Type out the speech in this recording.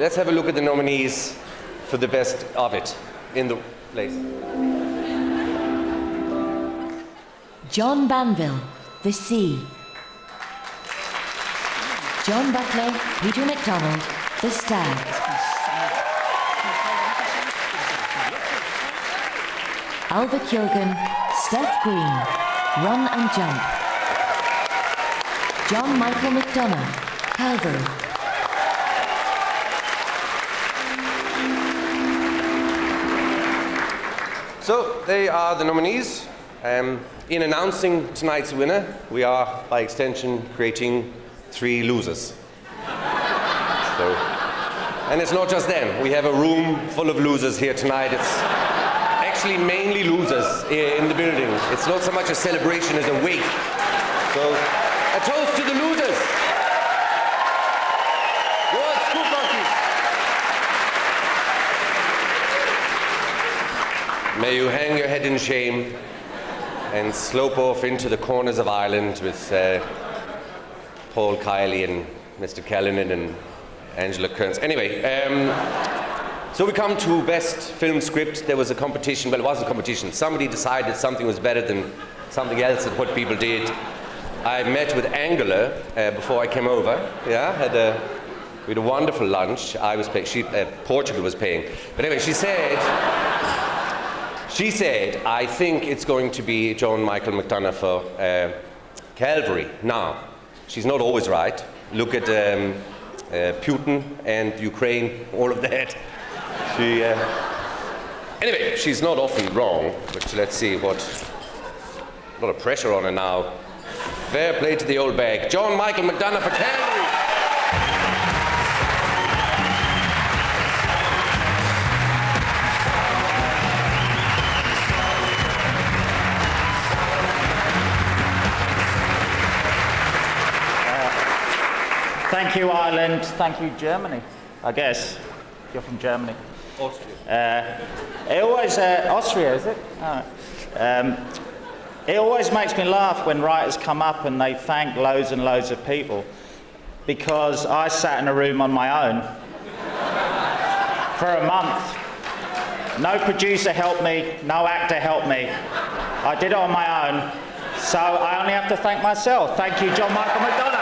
let's have a look at the nominees for the best of it in the place. John Banville, The Sea. John Butler, Peter McDonald, The Stag. Ailbhe Keogan, Steph Green, Run and Jump. John Michael McDonagh, Calvary. So they are the nominees. Um, in announcing tonight's winner, we are, by extension, creating three losers. so, and it's not just them. We have a room full of losers here tonight. It's actually mainly losers in the building. It's not so much a celebration as a wake. So, a toast to the losers. May you hang your head in shame and slope off into the corners of Ireland with uh, Paul Kiely and Mr. Callinan and Angela Kerins. Anyway, um, so we come to best film script. There was a competition. Well, it wasn't a competition. Somebody decided something was better than something else at what people did. I met with Angela uh, before I came over. Yeah, had a we had a wonderful lunch. I was paying. She, uh, Portugal was paying. But anyway, she said. She said, I think it's going to be John Michael McDonagh for uh, Calvary. Now, she's not always right. Look at um, uh, Putin and Ukraine, all of that. She, uh, anyway, she's not often wrong, but let's see what. A lot of pressure on her now. Fair play to the old bag. John Michael McDonagh for Calvary. Thank you, Ireland. Thank you, Germany. I guess you're from Germany. Austria. Uh, it always uh, Austria, is it? Right. Um, it always makes me laugh when writers come up and they thank loads and loads of people, because I sat in a room on my own for a month. No producer helped me. No actor helped me. I did it on my own. So I only have to thank myself. Thank you, John Michael McDonagh.